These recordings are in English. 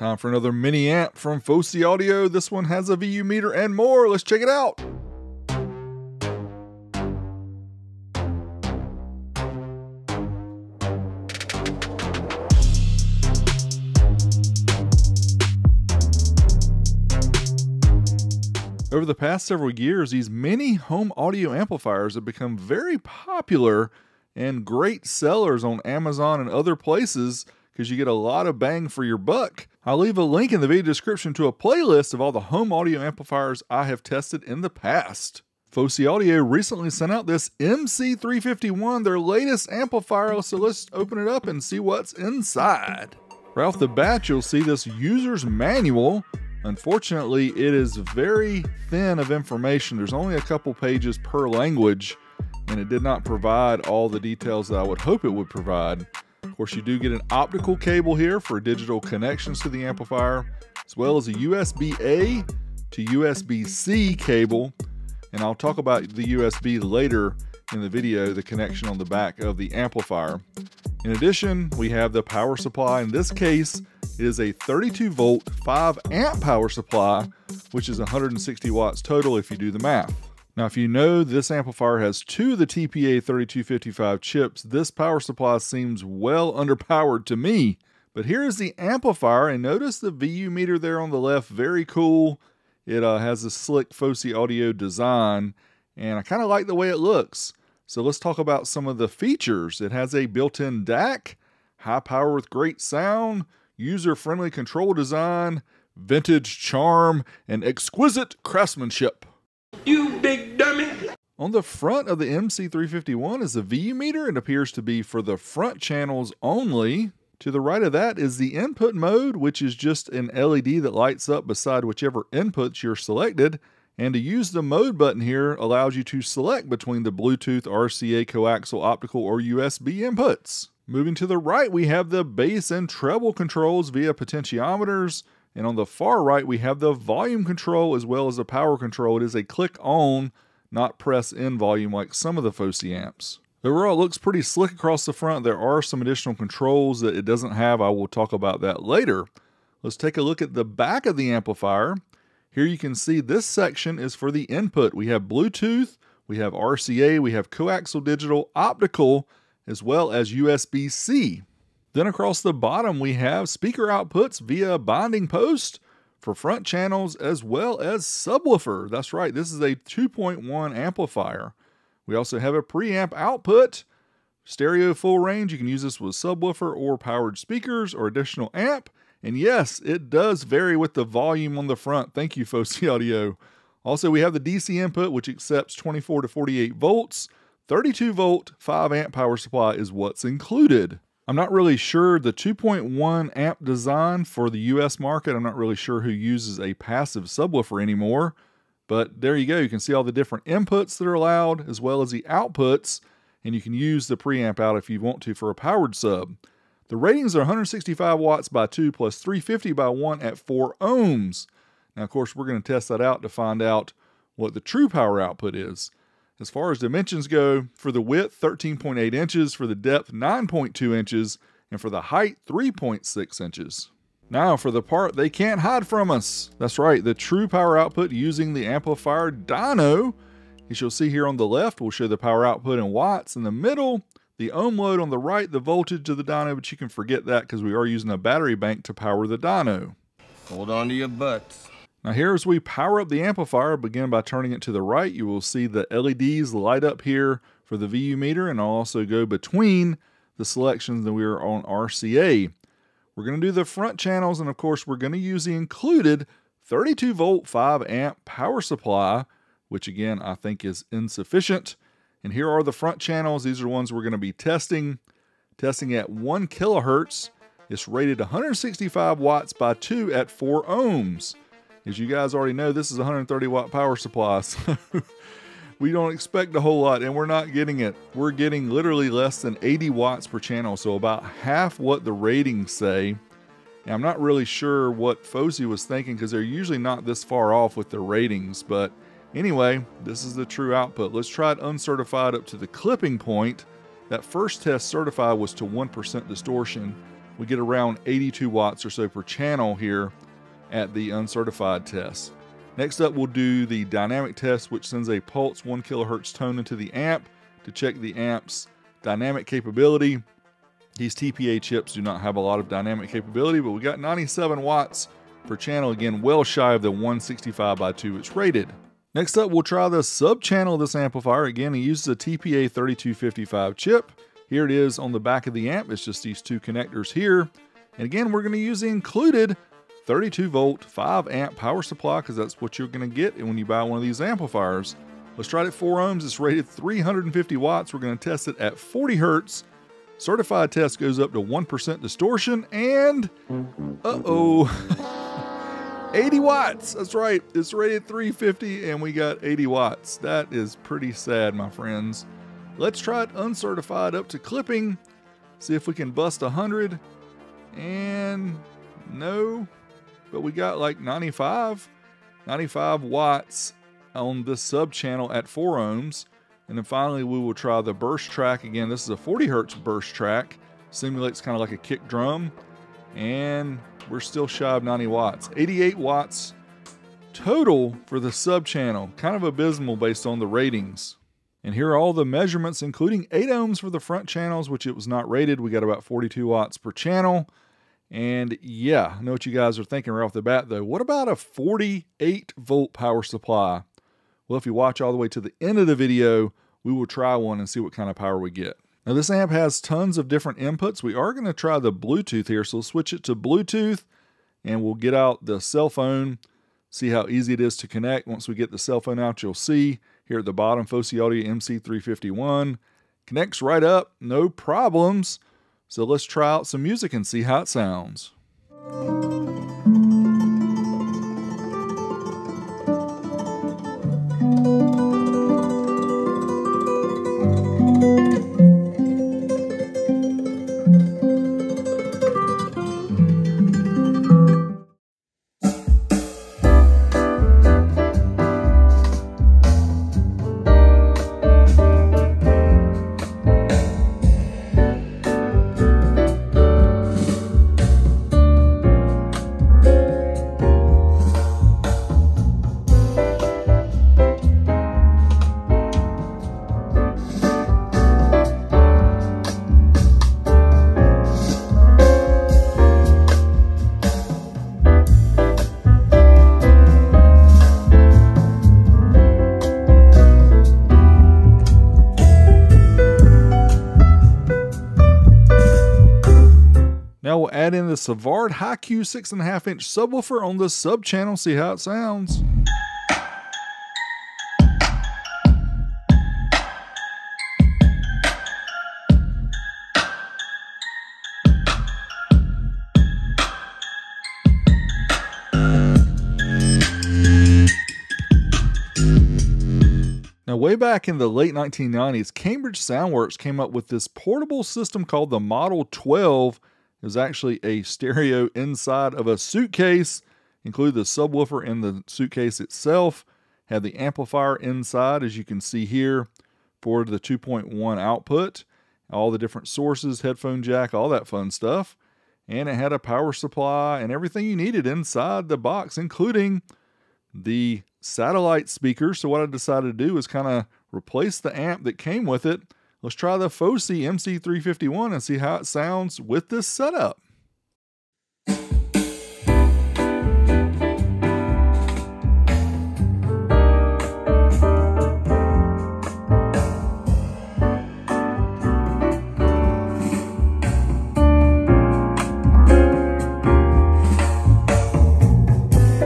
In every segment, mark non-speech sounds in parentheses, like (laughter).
Time for another mini amp from Fosi Audio. This one has a VU meter and more. Let's check it out. Over the past several years, these mini home audio amplifiers have become very popular and great sellers on Amazon and other places because you get a lot of bang for your buck. I'll leave a link in the video description to a playlist of all the home audio amplifiers I have tested in the past. Fosi Audio recently sent out this MC351, their latest amplifier, so let's open it up and see what's inside. Right off the bat, you'll see this user's manual. Unfortunately, it is very thin of information. There's only a couple pages per language, and it did not provide all the details that I would hope it would provide. Course, you do get an optical cable here for digital connections to the amplifier, as well as a USB A to USB C cable. And I'll talk about the USB later in the video, the connection on the back of the amplifier. In addition, we have the power supply. In this case, it is a 32 volt, 5 amp power supply, which is 160 watts total if you do the math. Now, if you know this amplifier has two of the TPA 3255 chips, this power supply seems well underpowered to me. But here is the amplifier, and notice the VU meter there on the left, very cool. It uh, has a slick Fosi audio design, and I kind of like the way it looks. So let's talk about some of the features. It has a built-in DAC, high power with great sound, user-friendly control design, vintage charm, and exquisite craftsmanship. You big dummy. On the front of the MC351 is the VU meter. It appears to be for the front channels only. To the right of that is the input mode, which is just an LED that lights up beside whichever inputs you're selected. And to use the mode button here allows you to select between the Bluetooth, RCA, coaxial, optical, or USB inputs. Moving to the right, we have the bass and treble controls via potentiometers. And on the far right, we have the volume control as well as the power control. It is a click on, not press in volume like some of the Fosi amps. Overall, it looks pretty slick across the front. There are some additional controls that it doesn't have. I will talk about that later. Let's take a look at the back of the amplifier. Here you can see this section is for the input. We have Bluetooth, we have RCA, we have coaxial digital, optical, as well as USB-C. Then across the bottom, we have speaker outputs via binding post for front channels as well as subwoofer. That's right, this is a 2.1 amplifier. We also have a preamp output, stereo full range. You can use this with subwoofer or powered speakers or additional amp. And yes, it does vary with the volume on the front. Thank you, Fosi (laughs) Audio. Also, we have the DC input, which accepts 24 to 48 volts. 32 volt, 5 amp power supply is what's included. I'm not really sure the 2.1 amp design for the US market. I'm not really sure who uses a passive subwoofer anymore. But there you go. You can see all the different inputs that are allowed as well as the outputs. And you can use the preamp out if you want to for a powered sub. The ratings are 165 watts by 2 plus 350 by 1 at 4 ohms. Now, of course, we're going to test that out to find out what the true power output is. As far as dimensions go, for the width, 13.8 inches, for the depth, 9.2 inches, and for the height, 3.6 inches. Now for the part they can't hide from us. That's right, the true power output using the amplifier dyno. As you'll see here on the left, we'll show the power output in watts. In the middle, the ohm load on the right, the voltage of the dyno, but you can forget that because we are using a battery bank to power the dyno. Hold on to your butts. Now here as we power up the amplifier, begin by turning it to the right, you will see the LEDs light up here for the VU meter and I'll also go between the selections that we are on RCA. We're going to do the front channels and of course we're going to use the included 32 volt 5 amp power supply, which again I think is insufficient. And here are the front channels. These are ones we're going to be testing. Testing at 1 kilohertz. It's rated 165 watts by 2 at 4 ohms. As you guys already know, this is 130 watt power supply. (laughs) So we don't expect a whole lot and we're not getting it. We're getting literally less than 80 watts per channel. So about half what the ratings say. And I'm not really sure what Fosi was thinking because they're usually not this far off with their ratings. But anyway, this is the true output. Let's try it uncertified up to the clipping point. That first test certified was to 1% distortion. we get around 82 watts or so per channel here at the uncertified test. Next up, we'll do the dynamic test, which sends a pulse 1 kilohertz tone into the amp to check the amp's dynamic capability. These TPA chips do not have a lot of dynamic capability, but we got 97 watts per channel, again, well shy of the 165 by 2 it's rated. Next up, we'll try the sub channel of this amplifier. Again, it uses a TPA 3255 chip. Here it is on the back of the amp. It's just these two connectors here. And again, we're going to use the included 32 volt 5 amp power supply because that's what you're going to get when you buy one of these amplifiers. Let's try it at 4 ohms. It's rated 350 watts. We're going to test it at 40 hertz. Certified test goes up to 1% distortion and uh-oh. (laughs) 80 watts. That's right. It's rated 350 and we got 80 watts. That is pretty sad, my friends. Let's try it uncertified up to clipping. See if we can bust 100. And no, but we got like 95, 95 watts on this sub channel at 4 ohms. And then finally, we will try the burst track. Again, this is a 40 hertz burst track. Simulates kind of like a kick drum. And we're still shy of 90 watts. 88 watts total for the sub channel. Kind of abysmal based on the ratings. And here are all the measurements, including 8 ohms for the front channels, which it was not rated. We got about 42 watts per channel. And yeah, I know what you guys are thinking right off the bat though. What about a 48 volt power supply? Well, if you watch all the way to the end of the video, we will try one and see what kind of power we get. Now this amp has tons of different inputs. We are going to try the Bluetooth here. So we'll switch it to Bluetooth and we'll get out the cell phone, see how easy it is to connect. Once we get the cell phone out, you'll see here at the bottom, Fosi Audio MC351. Connects right up, no problems. So let's try out some music and see how it sounds. Add in the Savard Hi-Q 6.5 inch subwoofer on the sub channel, see how it sounds. Now, way back in the late 1990s, Cambridge Soundworks came up with this portable system called the Model 12 it was actually a stereo inside of a suitcase, included the subwoofer in the suitcase itself, had the amplifier inside, as you can see here, for the 2.1 output, all the different sources, headphone jack, all that fun stuff. And it had a power supply and everything you needed inside the box, including the satellite speaker. So, what I decided to do is kind of replace the amp that came with it Let's try the Fosi MC351 and see how it sounds with this setup.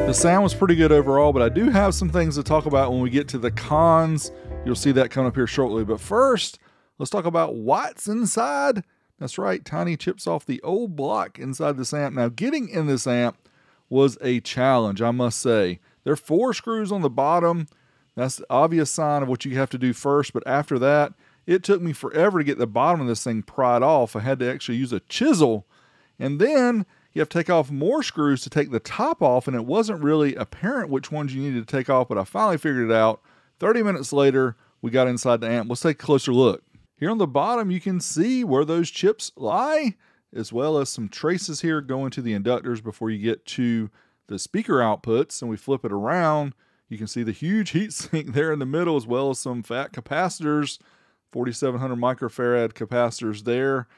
The sound was pretty good overall, but I do have some things to talk about when we get to the cons. You'll see that coming up here shortly. But first, Let's talk about what's inside. That's right, tiny chips off the old block inside this amp. Now, getting in this amp was a challenge, I must say. There are four screws on the bottom. That's the obvious sign of what you have to do first. But after that, it took me forever to get the bottom of this thing pried off. I had to actually use a chisel. And then you have to take off more screws to take the top off. And it wasn't really apparent which ones you needed to take off, but I finally figured it out. 30 minutes later, we got inside the amp. Let's take a closer look. Here on the bottom, you can see where those chips lie. as well as some traces here going to the inductors before you get to the speaker outputs. And we flip it around, you can see the huge heatsink (laughs) there in the middle, as well as some fat capacitors, 4700 microfarad capacitors there.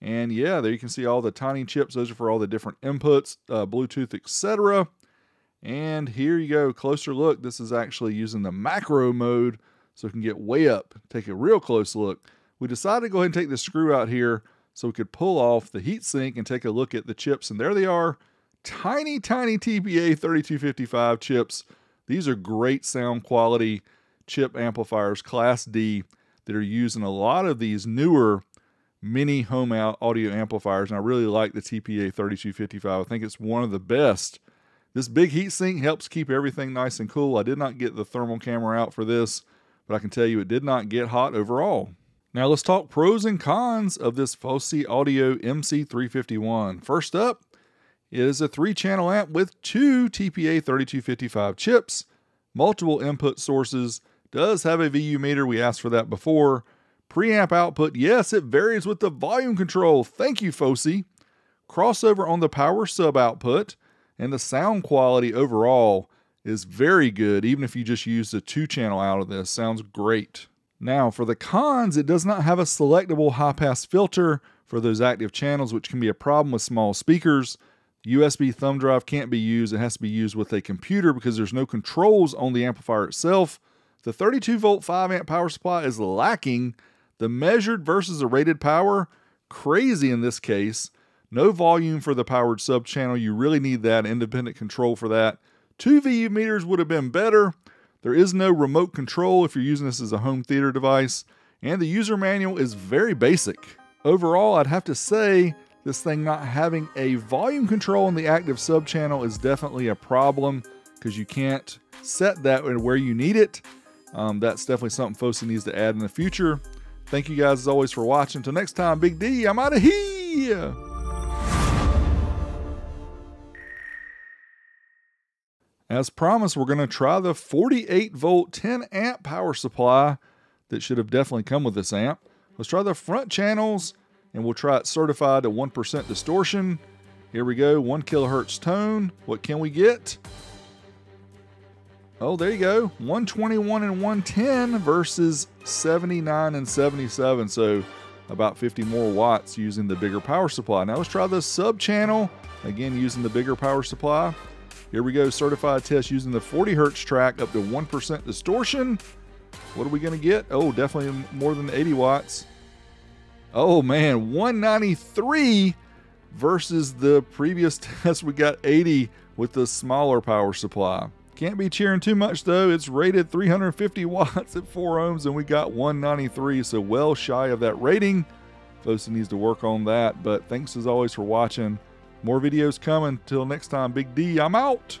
And yeah, there you can see all the tiny chips. Those are for all the different inputs, uh, Bluetooth, etc. And here you go, closer look. This is actually using the macro mode, so it can get way up. Take a real close look. We decided to go ahead and take the screw out here so we could pull off the heatsink and take a look at the chips. And there they are, tiny, tiny TPA 3255 chips. These are great sound quality chip amplifiers, Class D, that are used in a lot of these newer mini home out audio amplifiers. And I really like the TPA 3255. I think it's one of the best. This big heatsink helps keep everything nice and cool. I did not get the thermal camera out for this, but I can tell you it did not get hot overall. Now let's talk pros and cons of this Fosi Audio MC351. First up is a three channel amp with two TPA 3255 chips, multiple input sources, does have a VU meter, we asked for that before, Preamp output, yes, it varies with the volume control. Thank you, Fosi. Crossover on the power sub output, and the sound quality overall is very good, even if you just use the two channel out of this. Sounds great. Now, for the cons, it does not have a selectable high pass filter for those active channels, which can be a problem with small speakers. USB thumb drive can't be used, it has to be used with a computer because there's no controls on the amplifier itself. The 32 volt 5 amp power supply is lacking the measured versus the rated power, crazy in this case. No volume for the powered sub channel. You really need that independent control for that. Two VU meters would have been better. There is no remote control if you're using this as a home theater device. And the user manual is very basic. Overall, I'd have to say this thing not having a volume control in the active sub channel is definitely a problem because you can't set that where you need it. Um, that's definitely something Fosi needs to add in the future. Thank you guys as always for watching. Until next time, Big D, I'm out of here. As promised, we're going to try the 48 volt 10 amp power supply that should have definitely come with this amp. Let's try the front channels and we'll try it certified to 1% distortion. Here we go, 1 kilohertz tone. What can we get? Oh, there you go. 121 and 110 versus 79 and 77. So about 50 more watts using the bigger power supply. Now let's try the sub channel. Again, using the bigger power supply. Here we go, certified test using the 40 hertz track up to 1% distortion. What are we gonna get? Oh, definitely more than 80 watts. Oh man, 193 versus the previous (laughs) test we got 80 with the smaller power supply. Can't be cheering too much though. It's rated 350 (laughs) watts at 4 ohms and we got 193, so well shy of that rating. Fosi needs to work on that, but thanks as always for watching. More videos coming. Till next time, Big D, I'm out.